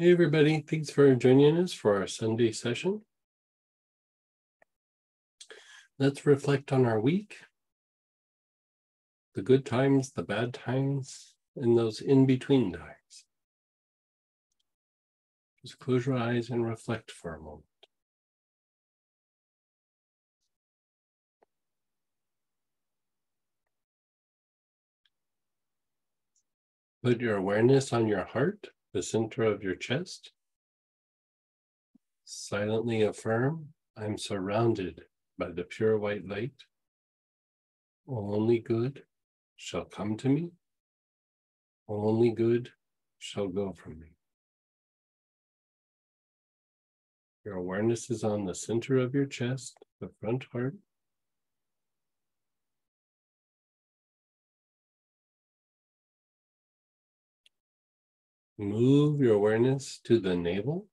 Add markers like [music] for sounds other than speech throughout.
Hey, everybody. Thanks for joining us for our Sunday session. Let's reflect on our week the good times, the bad times, and those in between times. Just close your eyes and reflect for a moment. Put your awareness on your heart, the center of your chest. Silently affirm, I'm surrounded by the pure white light. Only good shall come to me. Only good shall go from me. Your awareness is on the center of your chest, the front heart. Move your awareness to the navel.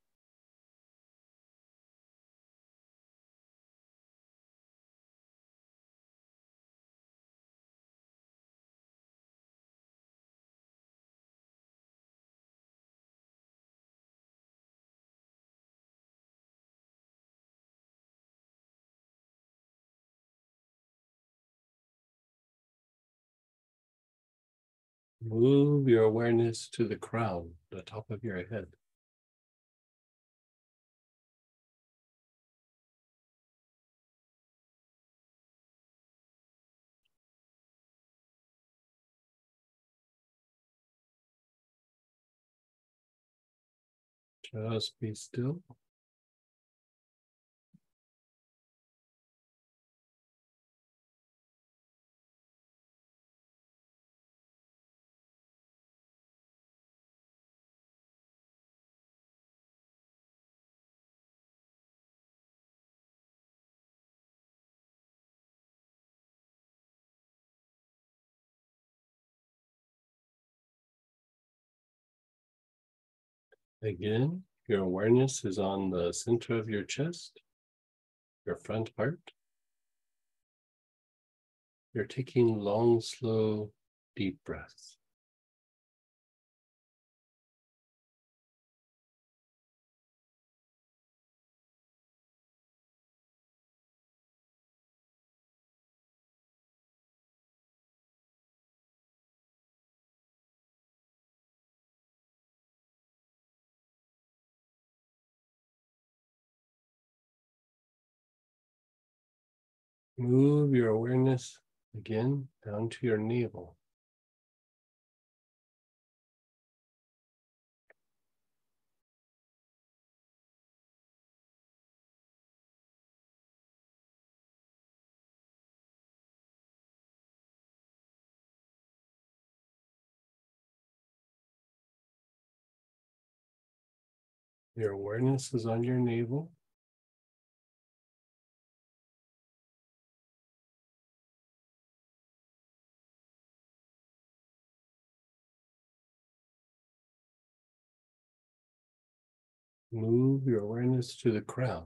Move your awareness to the crown, the top of your head. Just be still. Again, your awareness is on the center of your chest, your front part. You're taking long, slow, deep breaths. Move your awareness again down to your navel. Your awareness is on your navel. Move your awareness to the crown.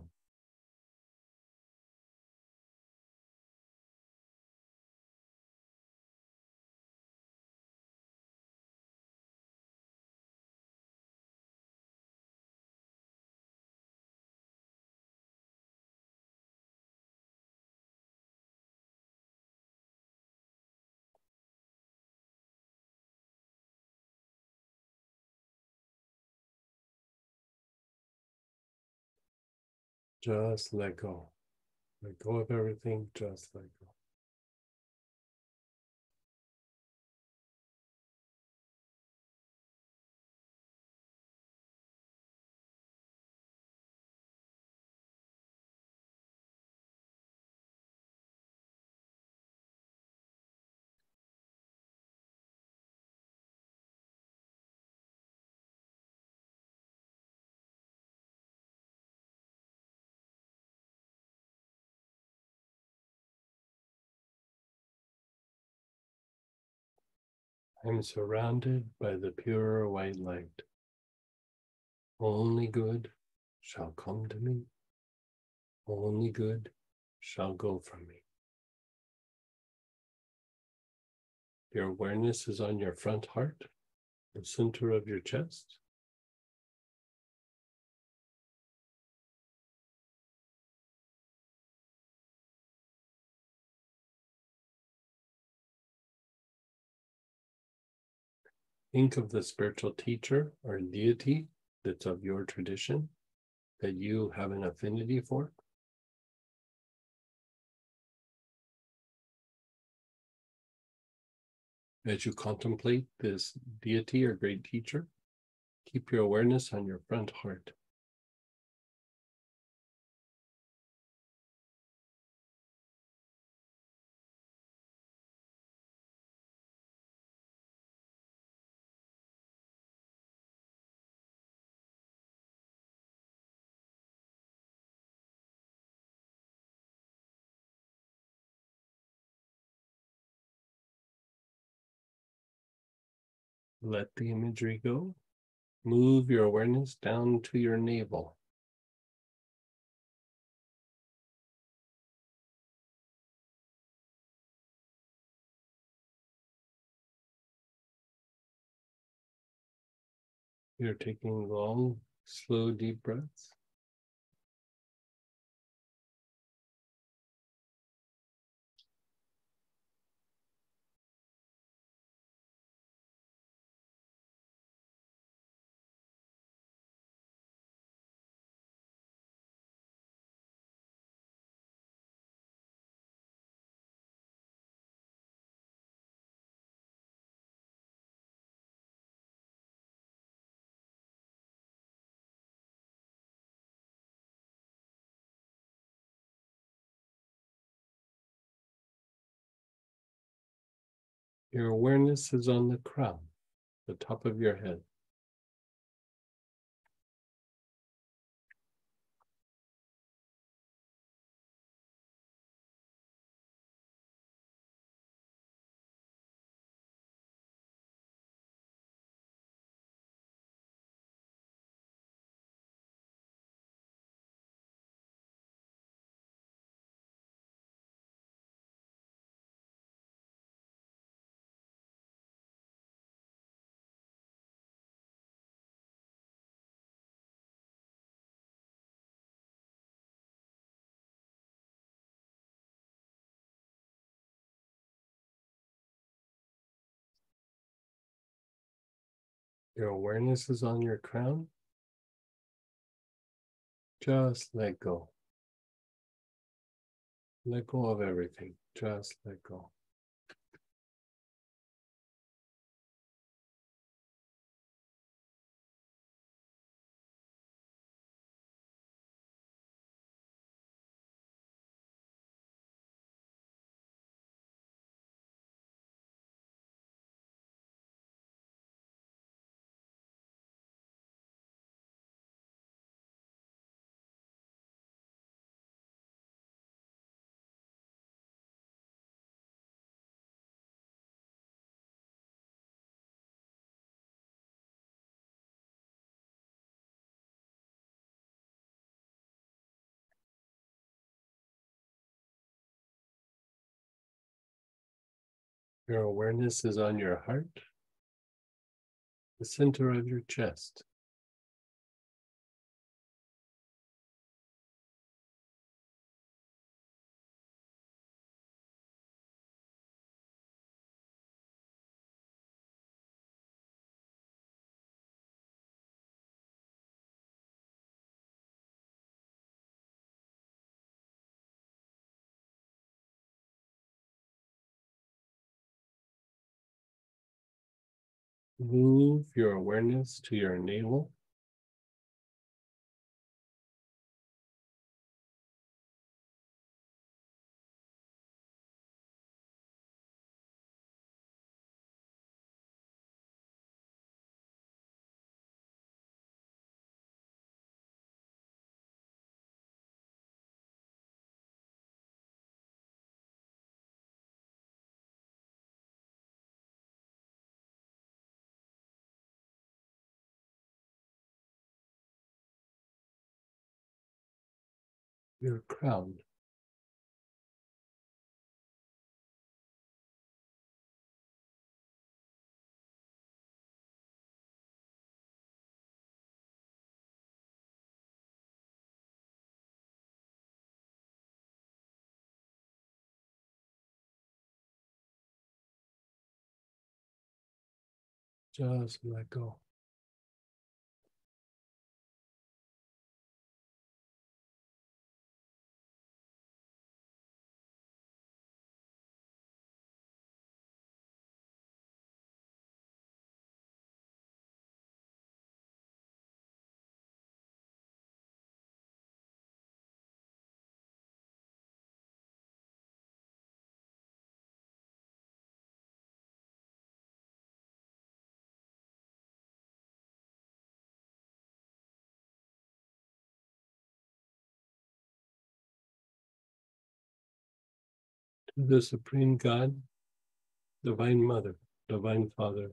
Just let go. Let go of everything, just let go. I'm surrounded by the pure white light. Only good shall come to me. Only good shall go from me. Your awareness is on your front heart, the center of your chest. Think of the spiritual teacher or deity that's of your tradition that you have an affinity for. As you contemplate this deity or great teacher, keep your awareness on your front heart. Let the imagery go. Move your awareness down to your navel. You're taking long, slow, deep breaths. Your awareness is on the crown, the top of your head. Your awareness is on your crown. Just let go. Let go of everything. Just let go. Your awareness is on your heart, the center of your chest. Move your awareness to your navel. your crown. Just let go. The Supreme God, Divine Mother, Divine Father,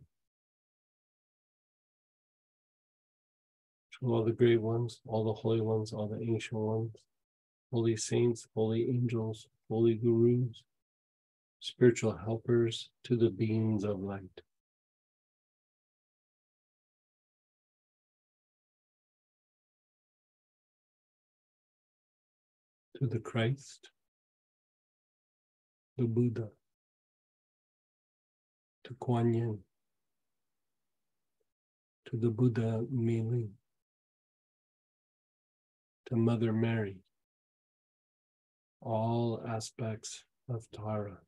to all the great ones, all the holy ones, all the ancient ones, holy saints, holy angels, holy gurus, spiritual helpers, to the beings of light. To the Christ, the Buddha, to Kuan Yin, to the Buddha Mei to Mother Mary, all aspects of Tara,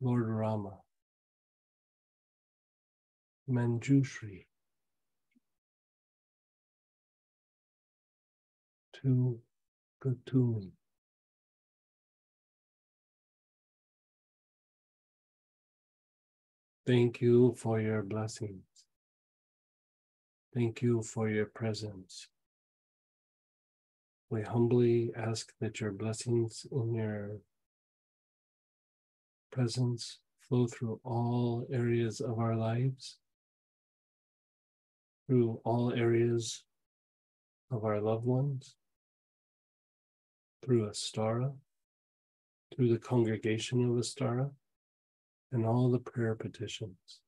Lord Rama, Manjushri, to Kuthumi. Thank you for your blessings. Thank you for your presence. We humbly ask that your blessings in your presence flow through all areas of our lives, through all areas of our loved ones, through Astara, through the congregation of Astara, and all the prayer petitions.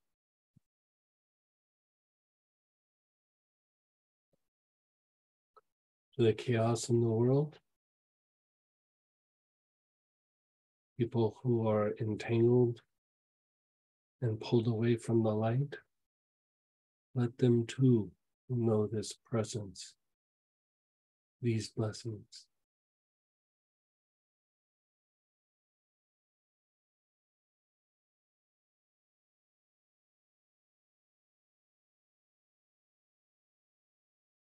To the chaos in the world, people who are entangled and pulled away from the light, let them too know this presence, these blessings.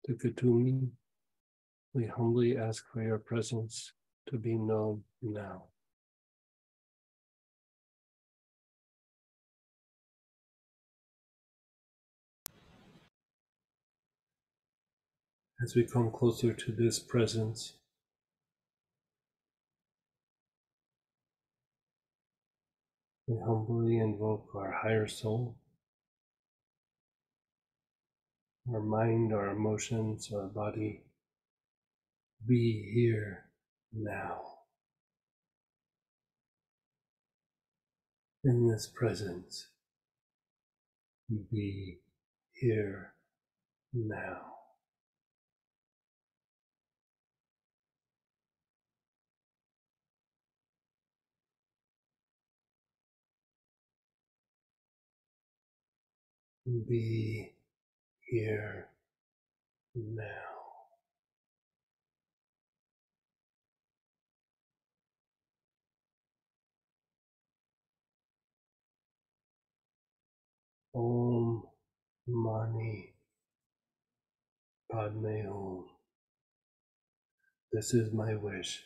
To Kuthumi, we humbly ask for your presence to be known now. As we come closer to this presence, we humbly invoke our higher soul our mind, our emotions, our body be here now. In this presence, be here now. Be here now. Om Mani Padme Hum. This is my wish.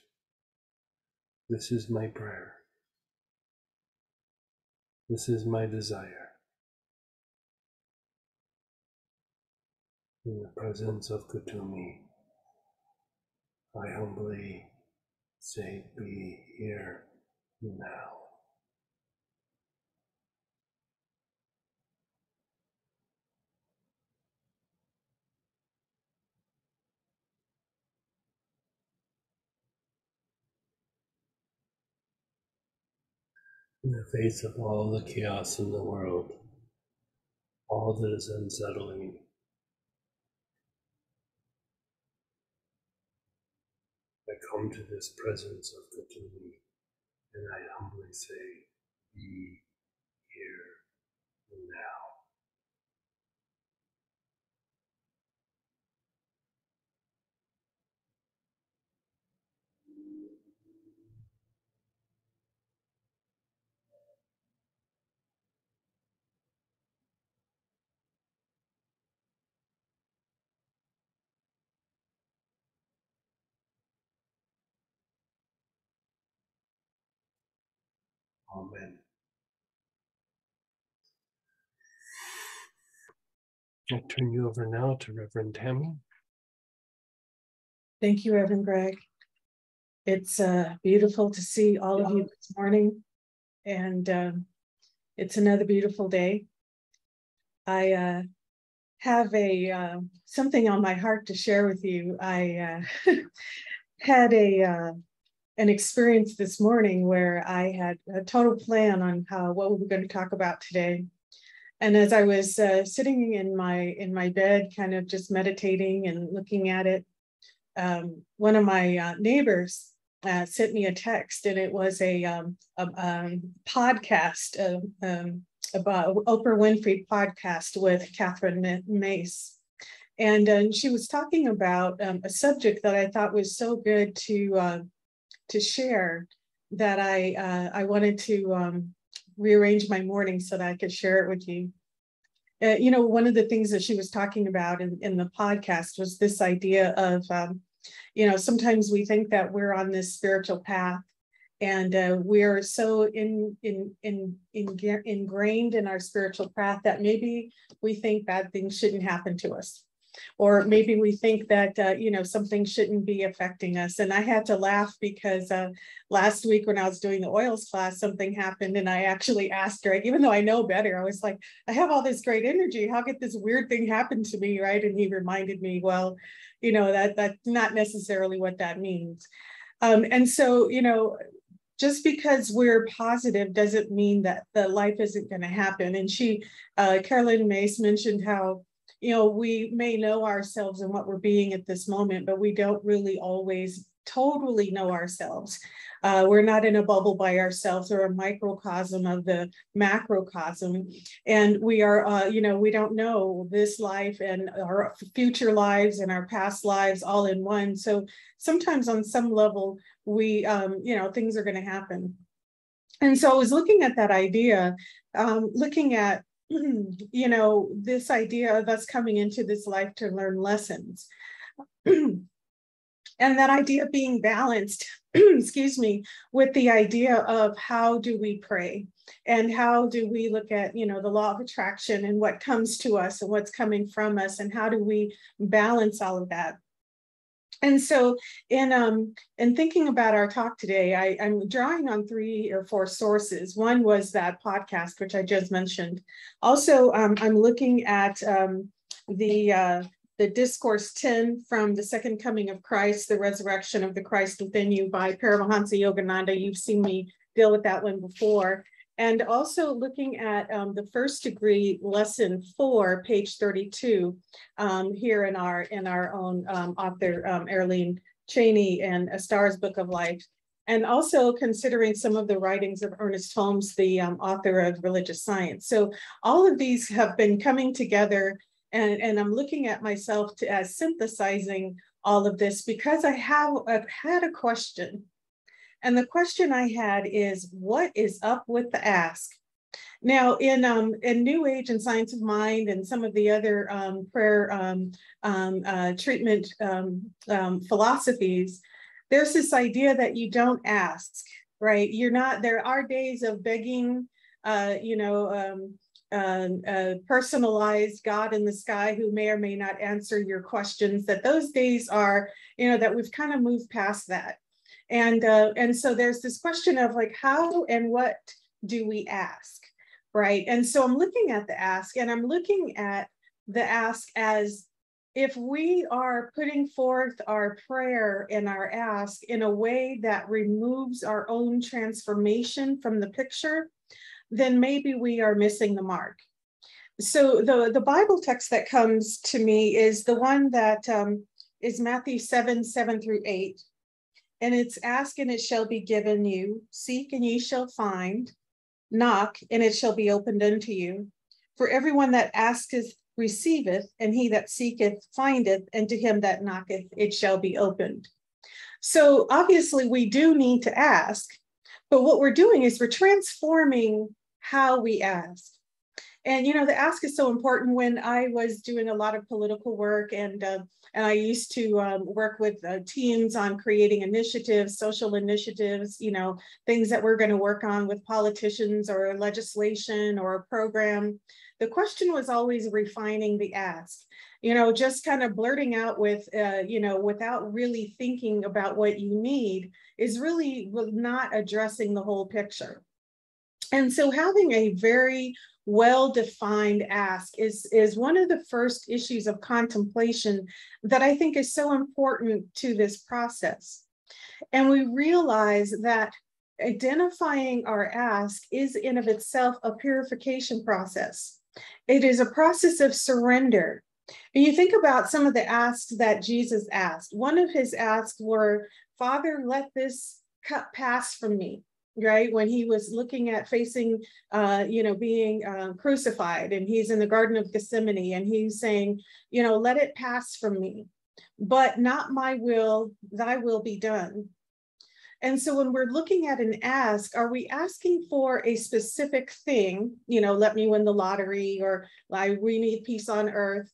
This is my prayer. This is my desire. In the presence of Kuthumi, I humbly say, Be here now. In the face of all the chaos in the world, all that is unsettling, come to this presence of the Kuthumi and I humbly say, Be here Amen. I turn you over now to Reverend Tammy. Thank you, Reverend Greg. It's uh, beautiful to see all of you this morning, and um, it's another beautiful day. I uh, have a uh, something on my heart to share with you. I uh, [laughs] had a uh, an experience this morning where I had a total plan on how what we were going to talk about today. And as I was uh, sitting in my in my bed, kind of just meditating and looking at it, um, one of my uh, neighbors uh, sent me a text, and it was a, um, a podcast uh, um, about Oprah Winfrey podcast with Catherine Myss. And, uh, she was talking about um, a subject that I thought was so good to uh, to share that I uh, I wanted to um, rearrange my morning so that I could share it with you. Uh, you know, one of the things that she was talking about in, in the podcast was this idea of, um, you know, sometimes we think that we're on this spiritual path and uh, we're so in, in, in, in, ingrained in our spiritual path that maybe we think bad things shouldn't happen to us or maybe we think that uh, you know something shouldn't be affecting us. And i had to laugh because uh, last week when i was doing the oils class something happened and i actually asked greg even though i know better i was like i have all this great energy. How could this weird thing happen to me? Right? And he reminded me well you know that that's not necessarily what that means. Um, and so you know just because we're positive doesn't mean that the life isn't going to happen. And she, uh, Carolyn Myss mentioned how you know, we may know ourselves and what we're being at this moment, but we don't really always totally know ourselves. Uh, we're not in a bubble by ourselves or a microcosm of the macrocosm. And we are, uh, you know, we don't know this life and our future lives and our past lives all in one. So sometimes on some level, we, um, you know, things are going to happen. And so I was looking at that idea, um, looking at [clears throat] you know, this idea of us coming into this life to learn lessons. [clears throat] and that idea being balanced, [clears throat] excuse me, with the idea of how do we pray and how do we look at, you know, the law of attraction and what comes to us and what's coming from us and how do we balance all of that and so in um in thinking about our talk today I, i'm drawing on three or four sources. One was that podcast which i just mentioned. Also um, i'm looking at um, the uh, the discourse 10 from the second coming of christ the resurrection of the christ within you by paramahansa yogananda. You've seen me deal with that one before and also looking at um, the first degree lesson four, page 32, um, here in our in our own um, author, um, Earlyne Chaney and Astara's Book of Life. And also considering some of the writings of Ernest Holmes, the um, author of Religious Science. So all of these have been coming together and, and I'm looking at myself to, as synthesizing all of this because I have I've had a question and the question I had is, what is up with the ask? Now, in um, in New Age and Science of Mind and some of the other um, prayer um, um uh, treatment um, um, philosophies, there's this idea that you don't ask, right? You're not. There are days of begging, uh, you know, personalized God in the sky who may or may not answer your questions. That those days are, you know, that we've kind of moved past that. And, uh, and so there's this question of like, how and what do we ask, right? And so I'm looking at the ask and I'm looking at the ask as if we are putting forth our prayer and our ask in a way that removes our own transformation from the picture, then maybe we are missing the mark. So the, the Bible text that comes to me is the one that um, is Matthew 7, 7 through 8. And it's ask and it shall be given you, seek and ye shall find, knock and it shall be opened unto you. For everyone that asketh receiveth, and he that seeketh findeth, and to him that knocketh it shall be opened. So obviously, we do need to ask, but what we're doing is we're transforming how we ask. And you know, the ask is so important. When I was doing a lot of political work, and uh, and I used to um, work with uh, teams on creating initiatives, social initiatives, you know, things that we're going to work on with politicians or legislation or a program. The question was always refining the ask you know, just kind of blurting out with, uh, you know, without really thinking about what you need is really not addressing the whole picture. And so having a very well-defined ask is, is one of the first issues of contemplation that I think is so important to this process. And we realize that identifying our ask is in of itself a purification process. It is a process of surrender. And you think about some of the asks that Jesus asked. One of his asks were, Father, let this cup pass from me, right? When he was looking at facing, uh, you know, being uh, crucified and he's in the Garden of Gethsemane and he's saying, you know, let it pass from me, but not my will, thy will be done. And so when we're looking at an ask, are we asking for a specific thing? You know, let me win the lottery or I, we need peace on earth.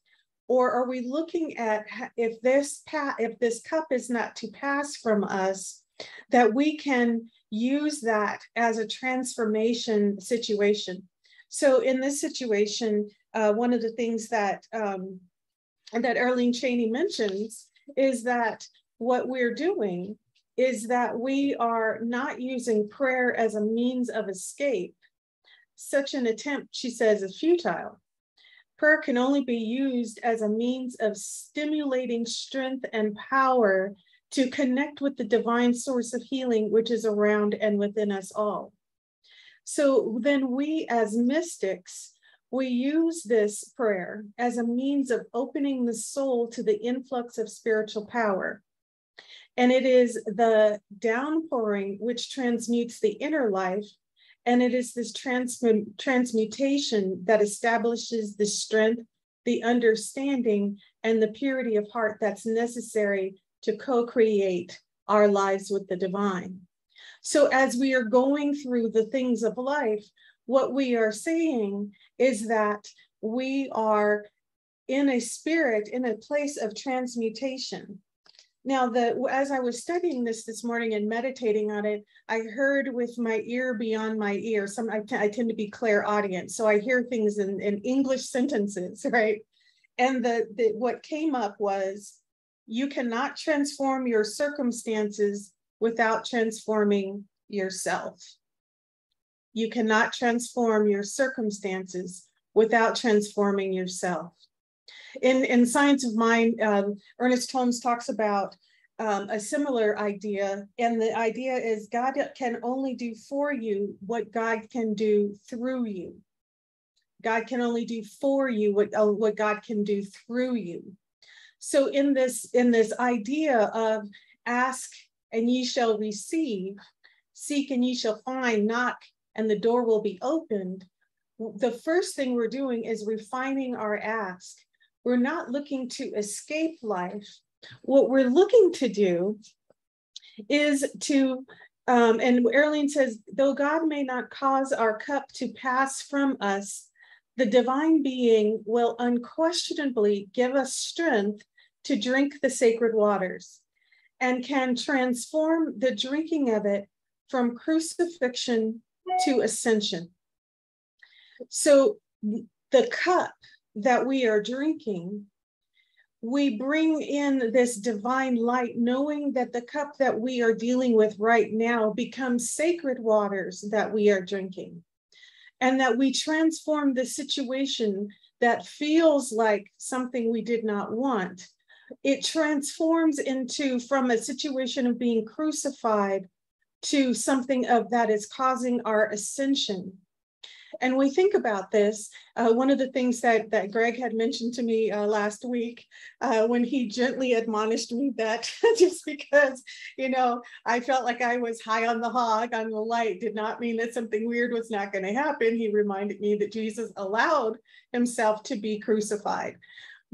Or are we looking at if this pa- if this cup is not to pass from us, that we can use that as a transformation situation? So in this situation, uh, one of the things that um, that Earlyne Chaney mentions is that what we're doing is that we are not using prayer as a means of escape. Such an attempt, she says, is futile. Prayer can only be used as a means of stimulating strength and power to connect with the divine source of healing, which is around and within us all. So then we as mystics, we use this prayer as a means of opening the soul to the influx of spiritual power. And it is the downpouring which transmutes the inner life and it is this transmutation that establishes the strength, the understanding, and the purity of heart that's necessary to co create our lives with the divine. So, as we are going through the things of life, what we are saying is that we are in a spirit, in a place of transmutation. Now, the as I was studying this this morning and meditating on it, I heard with my ear beyond my ear. Some I, tend to be clairaudient, so I hear things in, in English sentences, [laughs] right? And the, the what came up was, you cannot transform your circumstances without transforming yourself. You cannot transform your circumstances without transforming yourself. In, in Science of Mind, um, Ernest Holmes talks about um, a similar idea. And the idea is God can only do for you what God can do through you. God can only do for you what, uh, what God can do through you. So in this, in this idea of ask and ye shall receive, seek and ye shall find, knock and the door will be opened. The first thing we're doing is refining our ask we're not looking to escape life. What we're looking to do is to, um, and Earlyne says, though God may not cause our cup to pass from us, the divine being will unquestionably give us strength to drink the sacred waters and can transform the drinking of it from crucifixion to ascension. So the cup that we are drinking, we bring in this divine light, knowing that the cup that we are dealing with right now becomes sacred waters that we are drinking. And that we transform the situation that feels like something we did not want. It transforms into from a situation of being crucified to something of that is causing our ascension and we think about this, uh, one of the things that, that Greg had mentioned to me uh, last week uh, when he gently admonished me that [laughs] just because, you know, I felt like I was high on the hog on the light did not mean that something weird was not going to happen. He reminded me that Jesus allowed himself to be crucified.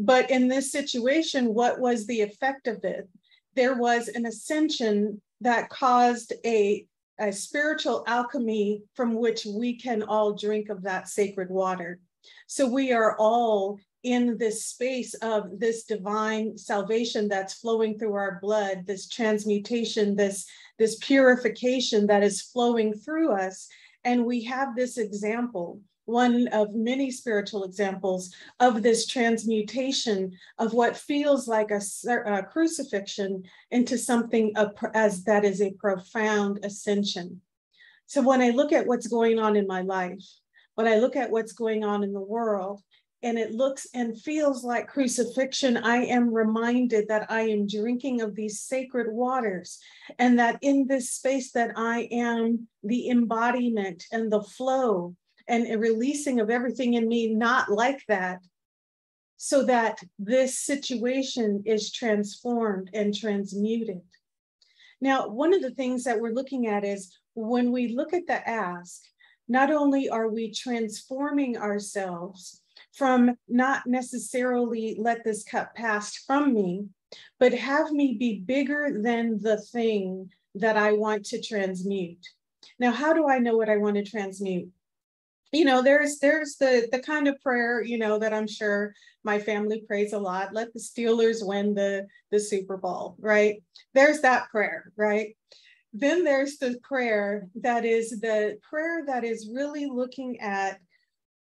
But in this situation, what was the effect of it? There was an ascension that caused a a spiritual alchemy from which we can all drink of that sacred water. So we are all in this space of this divine salvation that's flowing through our blood, this transmutation, this, this purification that is flowing through us. And we have this example one of many spiritual examples of this transmutation of what feels like a, a crucifixion into something as that is a profound ascension. So when I look at what's going on in my life, when I look at what's going on in the world, and it looks and feels like crucifixion, I am reminded that I am drinking of these sacred waters, and that in this space that I am the embodiment and the flow and a releasing of everything in me not like that so that this situation is transformed and transmuted. Now, one of the things that we're looking at is when we look at the ask, not only are we transforming ourselves from not necessarily let this cup pass from me, but have me be bigger than the thing that I want to transmute. Now, how do I know what I want to transmute? You know there's there's the the kind of prayer you know that i'm sure my family prays a lot let the steelers win the the super bowl right? There's that prayer right? Then there's the prayer that is the prayer that is really looking at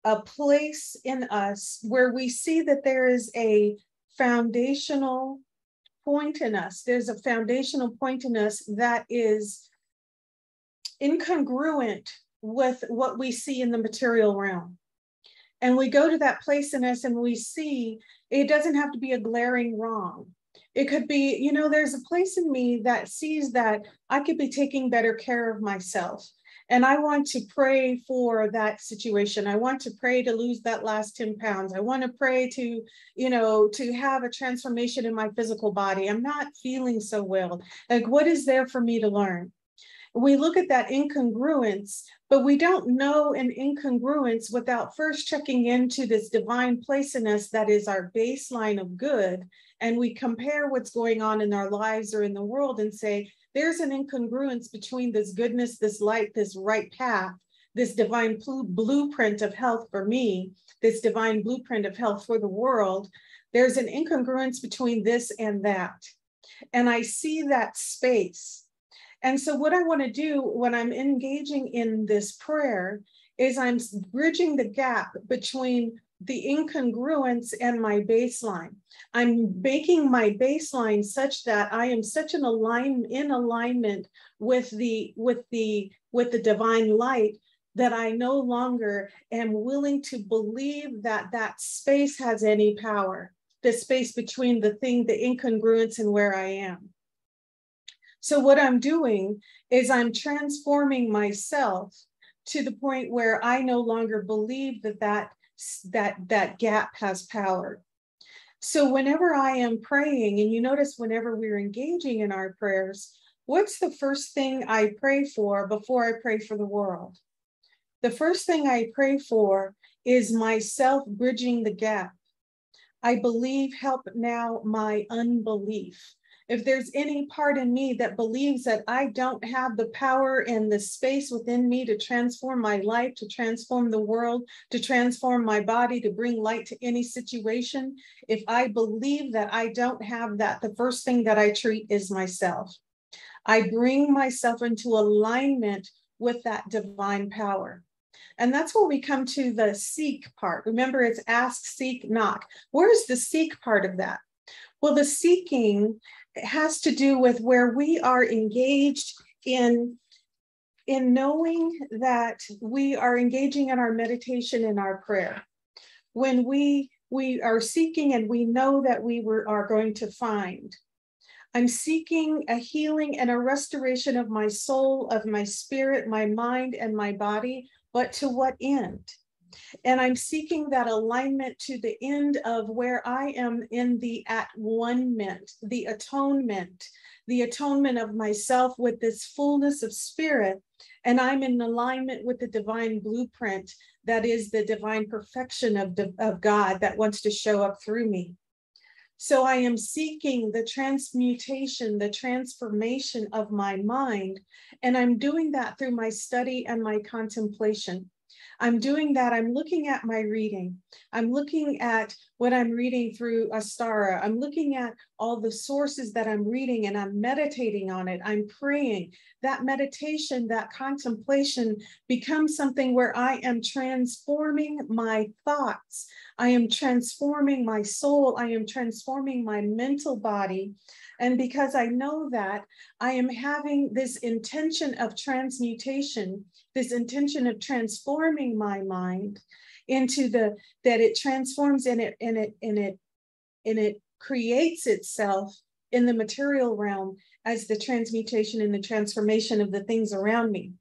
a place in us where we see that there is a foundational point in us. There's a foundational point in us that is incongruent with what we see in the material realm. And we go to that place in us and we see it doesn't have to be a glaring wrong. It could be, you know, there's a place in me that sees that I could be taking better care of myself. And I want to pray for that situation. I want to pray to lose that last 10 pounds. I want to pray to, you know, to have a transformation in my physical body. I'm not feeling so well. Like, what is there for me to learn? We look at that incongruence, but we don't know an incongruence without first checking into this divine place in us that is our baseline of good. And we compare what's going on in our lives or in the world and say, there's an incongruence between this goodness, this light, this right path, this divine blueprint of health for me, this divine blueprint of health for the world. There's an incongruence between this and that. And I see that space and so, what I want to do when I'm engaging in this prayer is I'm bridging the gap between the incongruence and my baseline. I'm making my baseline such that I am such an align in alignment with the with the with the divine light that I no longer am willing to believe that that space has any power. The space between the thing, the incongruence, and where I am. So what I'm doing is I'm transforming myself to the point where I no longer believe that that that that gap has power. So whenever I am praying, and you notice whenever we're engaging in our prayers, what's the first thing I pray for before I pray for the world? The first thing I pray for is myself bridging the gap. I believe help now my unbelief if there's any part in me that believes that I don't have the power and the space within me to transform my life, to transform the world, to transform my body, to bring light to any situation, if I believe that I don't have that, the first thing that I treat is myself. I bring myself into alignment with that divine power. And that's where we come to the seek part. Remember, it's ask, seek, knock. Where's the seek part of that? Well, the seeking has to do with where we are engaged in in knowing that we are engaging in our meditation and our prayer when we we are seeking and we know that we were, are going to find i'm seeking a healing and a restoration of my soul of my spirit my mind and my body but to what end? And I'm seeking that alignment to the end of where I am in the at one ment, the atonement, the atonement of myself with this fullness of spirit. And I'm in alignment with the divine blueprint that is the divine perfection of, of God that wants to show up through me. So I am seeking the transmutation, the transformation of my mind. And I'm doing that through my study and my contemplation. I'm doing that. I'm looking at my reading. I'm looking at what I'm reading through Astara. I'm looking at all the sources that I'm reading and I'm meditating on it. I'm praying. That meditation, that contemplation becomes something where I am transforming my thoughts. I am transforming my soul. I am transforming my mental body. And because I know that, I am having this intention of transmutation, this intention of transforming my mind into the that it transforms and it and it and it and it creates itself in the material realm as the transmutation and the transformation of the things around me.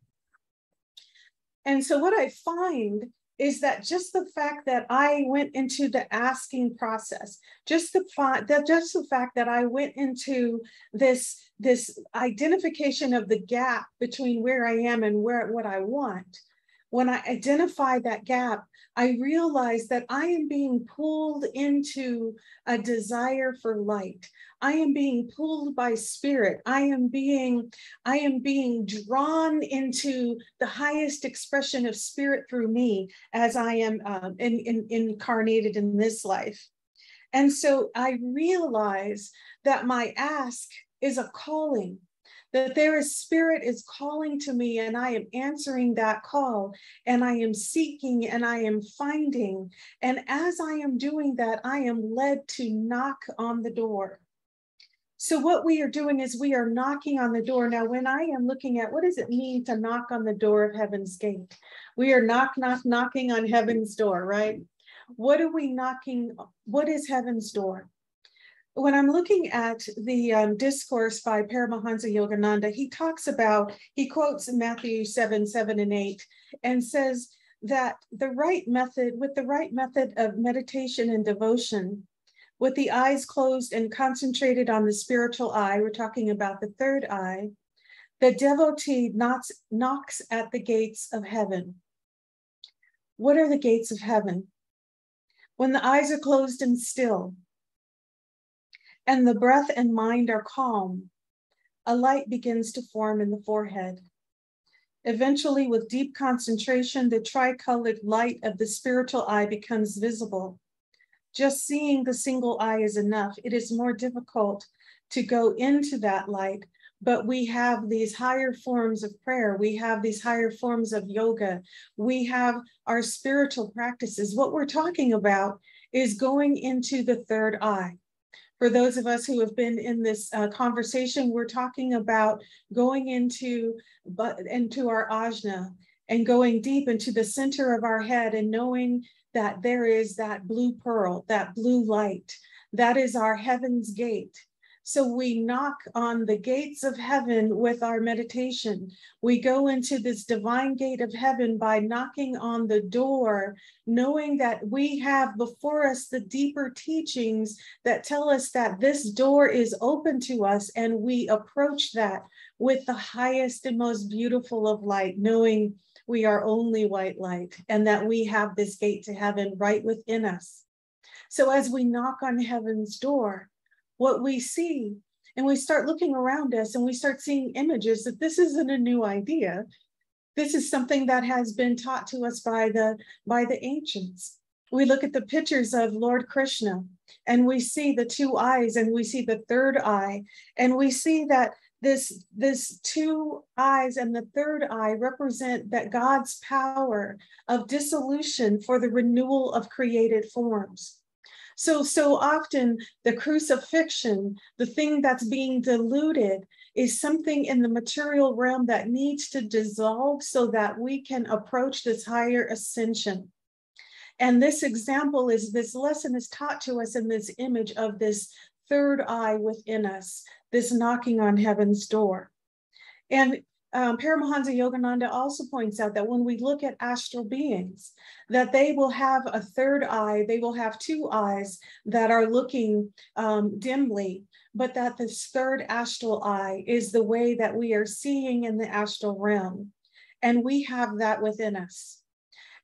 And so what I find is that just the fact that I went into the asking process, just the fact that just the fact that I went into this this identification of the gap between where I am and where what I want, when I identify that gap, I realize that I am being pulled into a desire for light. I am being pulled by spirit. I am being, I am being drawn into the highest expression of spirit through me as I am uh, in, in, incarnated in this life. And so I realize that my ask is a calling that there is spirit is calling to me and I am answering that call and I am seeking and I am finding. And as I am doing that, I am led to knock on the door. So what we are doing is we are knocking on the door. Now, when I am looking at what does it mean to knock on the door of heaven's gate? We are knock, knock, knocking on heaven's door, right? What are we knocking? What is heaven's door? When I'm looking at the um, discourse by Paramahansa Yogananda, he talks about, he quotes Matthew 7, 7 and 8, and says that the right method, with the right method of meditation and devotion, with the eyes closed and concentrated on the spiritual eye, we're talking about the third eye, the devotee knocks, knocks at the gates of heaven. What are the gates of heaven? When the eyes are closed and still, and the breath and mind are calm, a light begins to form in the forehead. Eventually, with deep concentration, the tricolored light of the spiritual eye becomes visible. Just seeing the single eye is enough. It is more difficult to go into that light, but we have these higher forms of prayer. We have these higher forms of yoga. We have our spiritual practices. What we're talking about is going into the third eye for those of us who have been in this uh, conversation, we're talking about going into, but, into our ajna and going deep into the center of our head and knowing that there is that blue pearl, that blue light. That is our heaven's gate. So we knock on the gates of heaven with our meditation. We go into this divine gate of heaven by knocking on the door, knowing that we have before us the deeper teachings that tell us that this door is open to us, and we approach that with the highest and most beautiful of light, knowing we are only white light and that we have this gate to heaven right within us. So as we knock on heaven's door, what we see. And we start looking around us and we start seeing images that this isn't a new idea. This is something that has been taught to us by the by the ancients. We look at the pictures of lord krishna and we see the two eyes and we see the third eye. And we see that this this two eyes and the third eye represent that god's power of dissolution for the renewal of created forms so, so often the crucifixion, the thing that's being diluted, is something in the material realm that needs to dissolve so that we can approach this higher ascension. And this example is this lesson is taught to us in this image of this third eye within us, this knocking on heaven's door. And um, Paramahansa Yogananda also points out that when we look at astral beings, that they will have a third eye, they will have two eyes that are looking um, dimly, but that this third astral eye is the way that we are seeing in the astral realm. And we have that within us.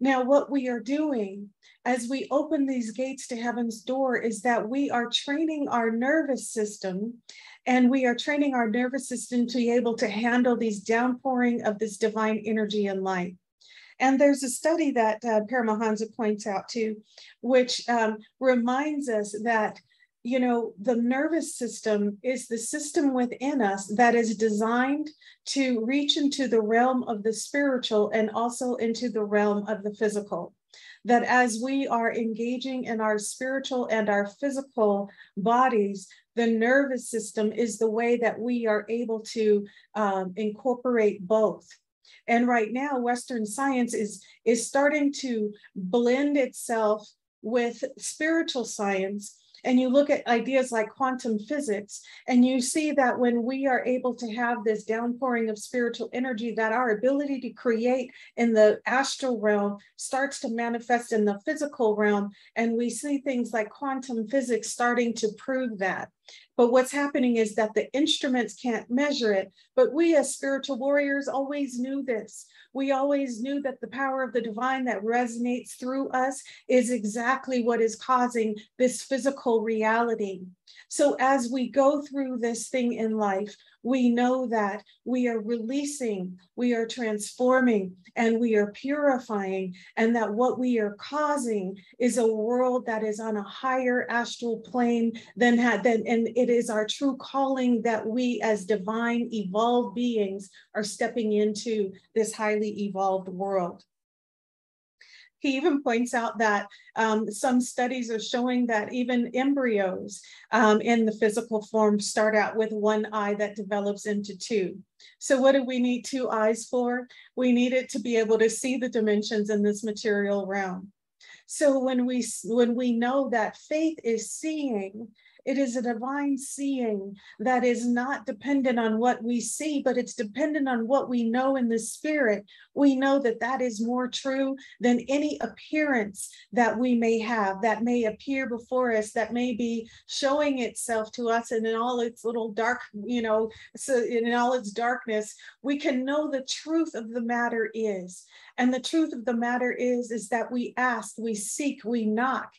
Now, what we are doing as we open these gates to heaven's door is that we are training our nervous system and we are training our nervous system to be able to handle these downpouring of this divine energy and light. And there's a study that uh, Paramahansa points out too, which um, reminds us that, you know, the nervous system is the system within us that is designed to reach into the realm of the spiritual and also into the realm of the physical that as we are engaging in our spiritual and our physical bodies, the nervous system is the way that we are able to um, incorporate both. And right now, Western science is, is starting to blend itself with spiritual science and you look at ideas like quantum physics, and you see that when we are able to have this downpouring of spiritual energy, that our ability to create in the astral realm starts to manifest in the physical realm. And we see things like quantum physics starting to prove that. But what's happening is that the instruments can't measure it. But we as spiritual warriors always knew this. We always knew that the power of the divine that resonates through us is exactly what is causing this physical reality. So as we go through this thing in life, we know that we are releasing, we are transforming, and we are purifying, and that what we are causing is a world that is on a higher astral plane than had than, and it is our true calling that we as divine evolved beings are stepping into this highly evolved world. He even points out that um, some studies are showing that even embryos um, in the physical form start out with one eye that develops into two. So what do we need two eyes for? We need it to be able to see the dimensions in this material realm. So when we when we know that faith is seeing it is a divine seeing that is not dependent on what we see, but it's dependent on what we know in the spirit. We know that that is more true than any appearance that we may have, that may appear before us, that may be showing itself to us and in all its little dark, you know, so in all its darkness, we can know the truth of the matter is. And the truth of the matter is, is that we ask, we seek, we knock.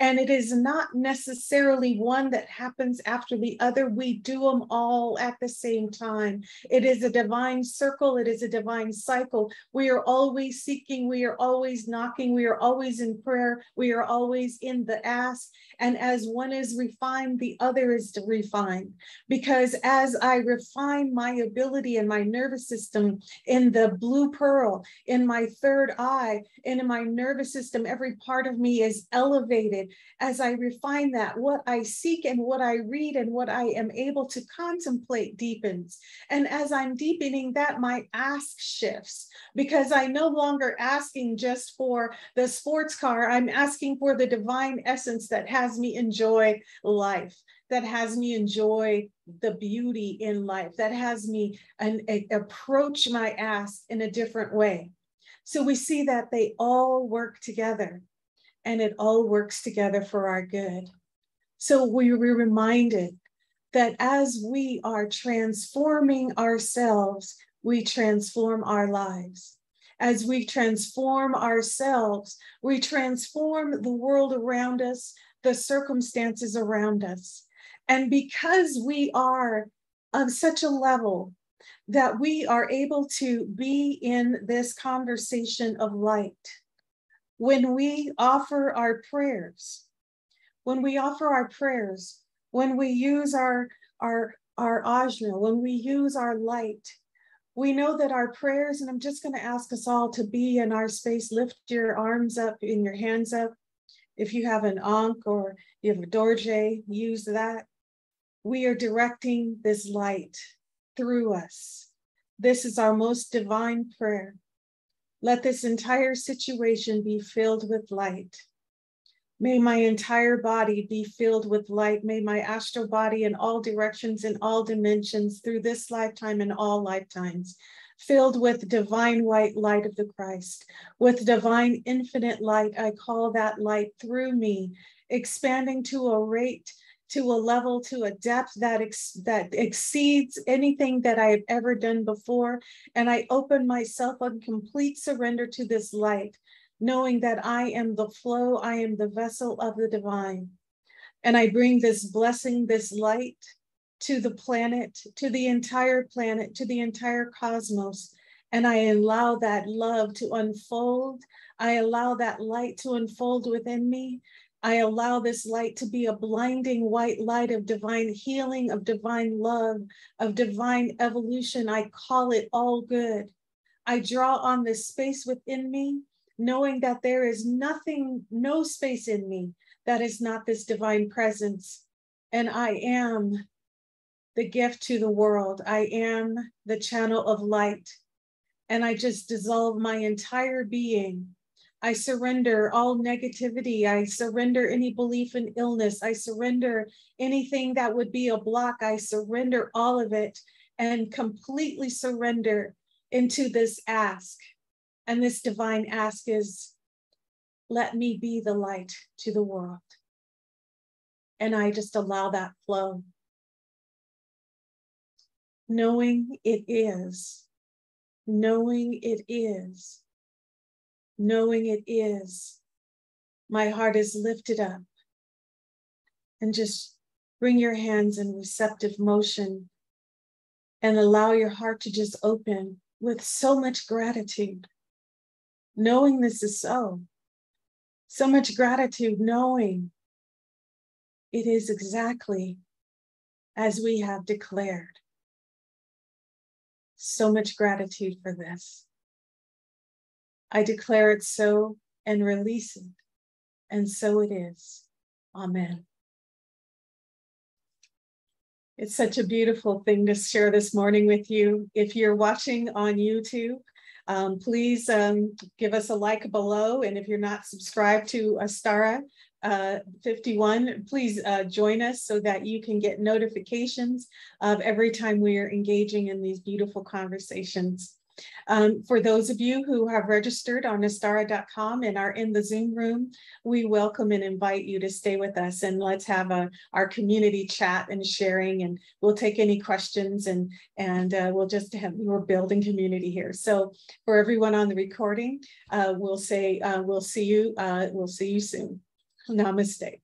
And it is not necessarily one that happens after the other. We do them all at the same time. It is a divine circle, it is a divine cycle. We are always seeking, we are always knocking, we are always in prayer, we are always in the ask. And as one is refined, the other is refined. Because as I refine my ability and my nervous system in the blue pearl, in my third eye, and in my nervous system, every part of me is elevated. As I refine that, what I seek and what I read and what I am able to contemplate deepens. And as I'm deepening that, my ask shifts because I'm no longer asking just for the sports car. I'm asking for the divine essence that has has me enjoy life, that has me enjoy the beauty in life, that has me an, a, approach my ask in a different way. So we see that they all work together and it all works together for our good. So we were reminded that as we are transforming ourselves, we transform our lives. As we transform ourselves, we transform the world around us, the circumstances around us. And because we are of such a level that we are able to be in this conversation of light, when we offer our prayers, when we offer our prayers, when we use our, our, our ajna, when we use our light, we know that our prayers, and I'm just going to ask us all to be in our space, lift your arms up and your hands up. If you have an Ankh or you have a Dorje, use that. We are directing this light through us. This is our most divine prayer. Let this entire situation be filled with light. May my entire body be filled with light. May my astral body in all directions, in all dimensions, through this lifetime and all lifetimes, filled with divine white light of the Christ, with divine infinite light. I call that light through me, expanding to a rate, to a level, to a depth that, ex- that exceeds anything that I have ever done before. And I open myself on complete surrender to this light, knowing that I am the flow, I am the vessel of the divine. And I bring this blessing, this light to the planet, to the entire planet, to the entire cosmos. And I allow that love to unfold. I allow that light to unfold within me. I allow this light to be a blinding white light of divine healing, of divine love, of divine evolution. I call it all good. I draw on this space within me, knowing that there is nothing, no space in me that is not this divine presence. And I am the gift to the world. I am the channel of light. And I just dissolve my entire being. I surrender all negativity. I surrender any belief in illness. I surrender anything that would be a block. I surrender all of it and completely surrender into this ask. And this divine ask is let me be the light to the world. And I just allow that flow knowing it is, knowing it is, knowing it is. My heart is lifted up. And just bring your hands in receptive motion and allow your heart to just open with so much gratitude, knowing this is so. So much gratitude, knowing it is exactly as we have declared. So much gratitude for this. I declare it so and release it. And so it is. Amen. It's such a beautiful thing to share this morning with you. If you're watching on YouTube, um, please um, give us a like below. And if you're not subscribed to Astara, uh, 51, please uh, join us so that you can get notifications of every time we are engaging in these beautiful conversations. Um, for those of you who have registered on Astara.com and are in the Zoom room, we welcome and invite you to stay with us and let's have a, our community chat and sharing and we'll take any questions and, and uh, we'll just have, we're building community here. So for everyone on the recording, uh, we'll say, uh, we'll see you, uh, we'll see you soon. Namaste.